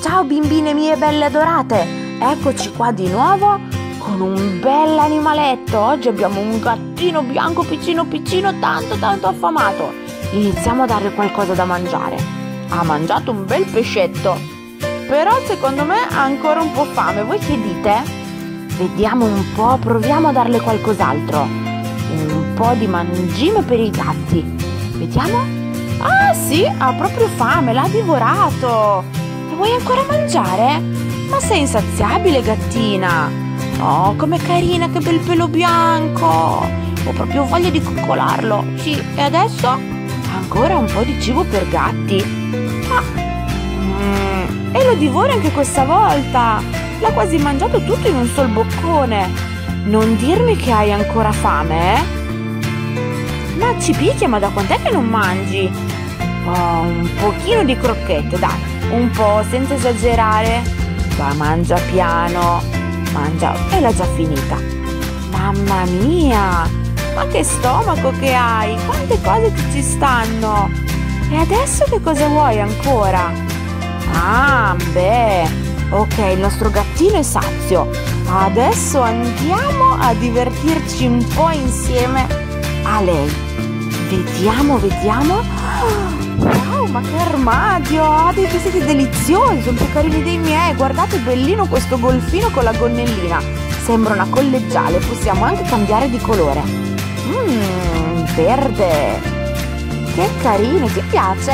Ciao bimbine mie belle adorate, eccoci qua di nuovo con un bel animaletto. Oggi abbiamo un gattino bianco piccino piccino tanto tanto affamato. Iniziamo a darle qualcosa da mangiare. Ha mangiato un bel pescetto, però secondo me ha ancora un po' fame. Voi che dite? Vediamo un po', proviamo a darle qualcos'altro. Un po' di mangime per i gatti. Vediamo? Ah sì, ha proprio fame, l'ha divorato vuoi ancora mangiare? Ma sei insaziabile, gattina! Oh, com'è carina, che bel pelo bianco! Ho proprio voglia di coccolarlo. Sì, e adesso? Ancora un po' di cibo per gatti. Ah, mm, e lo divori anche questa volta! L'ha quasi mangiato tutto in un sol boccone. Non dirmi che hai ancora fame, eh? Ma ci picchia, ma da quant'è che non mangi? Oh, un pochino di crocchette, dai un po' senza esagerare, ma mangia piano, mangia e l'ha già finita. Mamma mia, ma che stomaco che hai, quante cose ti ci stanno. E adesso che cosa vuoi ancora? Ah, beh, ok, il nostro gattino è sazio. Adesso andiamo a divertirci un po' insieme a lei. Vediamo, vediamo. Wow, ma che armadio! Ha dei vestiti deliziosi, sono più carini dei miei. Guardate, bellino questo golfino con la gonnellina. Sembra una collegiale, possiamo anche cambiare di colore. Mmm, verde. Che carino, ti piace?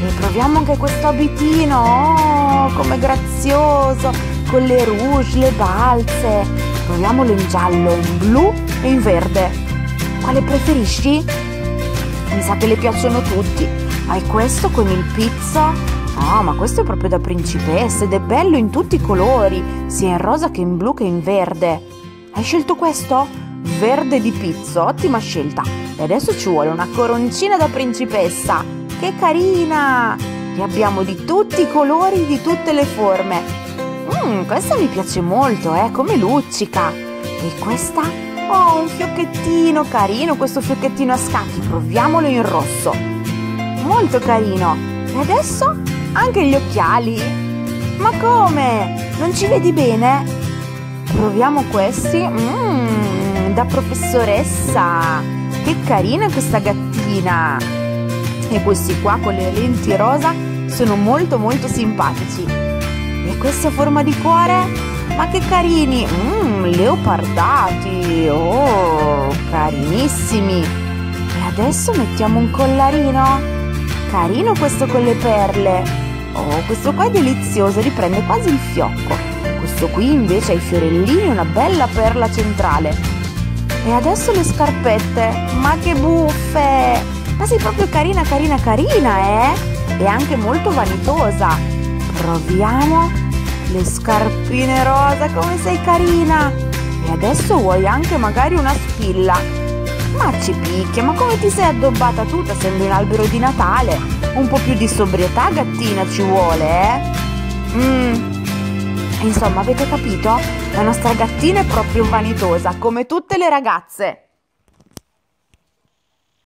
E proviamo anche questo abitino. Oh, come grazioso, con le rouge, le balze. Proviamolo in giallo, in blu e in verde. Quale preferisci? Mi sa che le piacciono tutti. Hai questo con il pizza? Ah, ma questo è proprio da principessa ed è bello in tutti i colori, sia in rosa che in blu che in verde. Hai scelto questo? Verde di pizza, ottima scelta. E adesso ci vuole una coroncina da principessa. Che carina! Ne abbiamo di tutti i colori, di tutte le forme. Mmm, questa mi piace molto, eh, come luccica. E questa? Oh, un fiocchettino carino, questo fiocchettino a scacchi. Proviamolo in rosso. Molto carino. E adesso anche gli occhiali. Ma come? Non ci vedi bene? Proviamo questi. Mmm, da professoressa. Che carina questa gattina. E questi qua con le lenti rosa sono molto molto simpatici. E questa forma di cuore? Ma che carini! Mmm, leopardati! Oh, carinissimi! E adesso mettiamo un collarino? Carino questo con le perle! Oh, questo qua è delizioso, riprende quasi il fiocco. Questo qui invece ha i fiorellini e una bella perla centrale. E adesso le scarpette! Ma che buffe! Ma sei proprio carina, carina, carina, eh? E anche molto vanitosa! Proviamo le scarpine rosa, come sei carina! E adesso vuoi anche magari una spilla. Ma ci picchia, ma come ti sei addobbata tutta? Sembri un albero di Natale. Un po' più di sobrietà, gattina, ci vuole, eh? Mmm. Insomma, avete capito? La nostra gattina è proprio vanitosa, come tutte le ragazze.